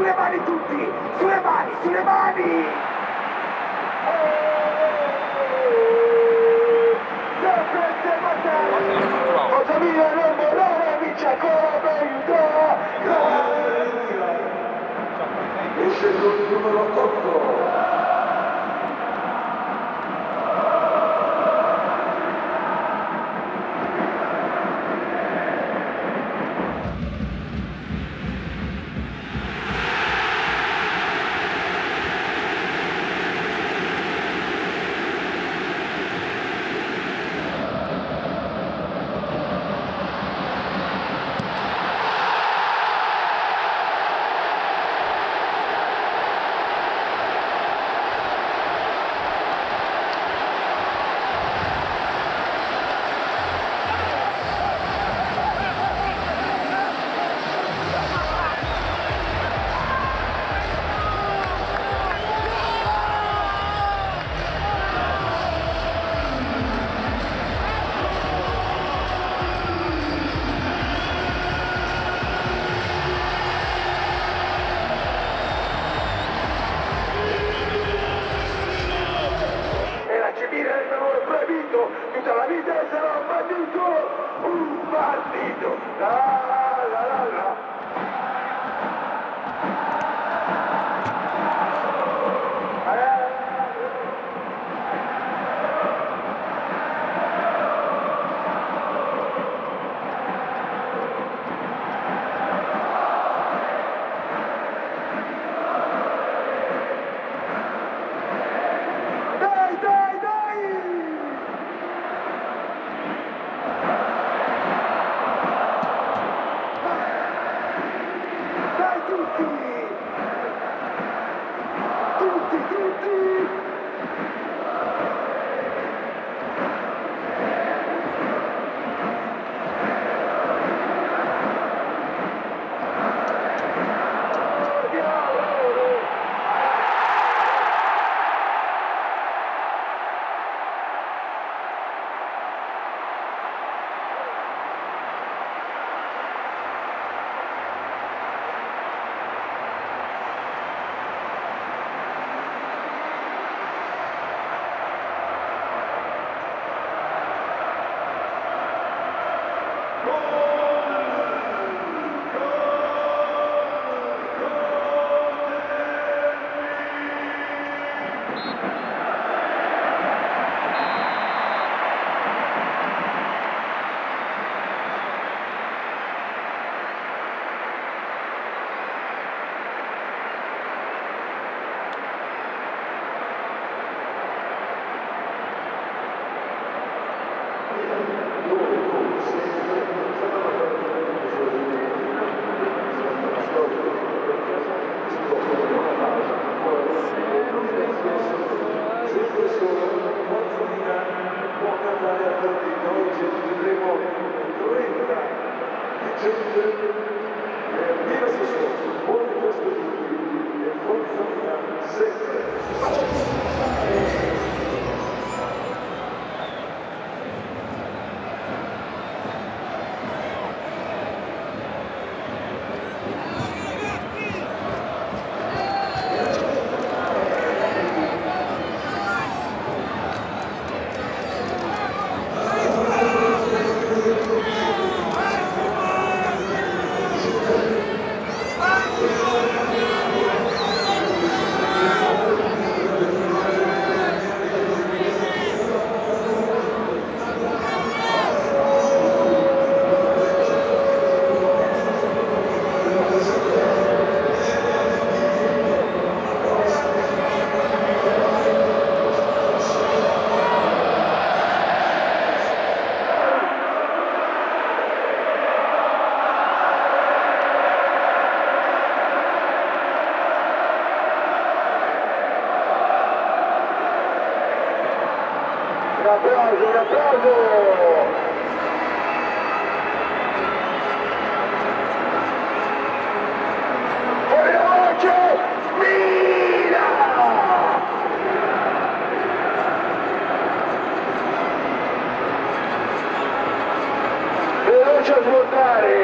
sulle mani tutti, sulle mani, sulle mani! Vita sarà un bandito, un bandito. La la la la. Un applauso, un applauso! Fuori la voce! Milan! Veloce a smontare!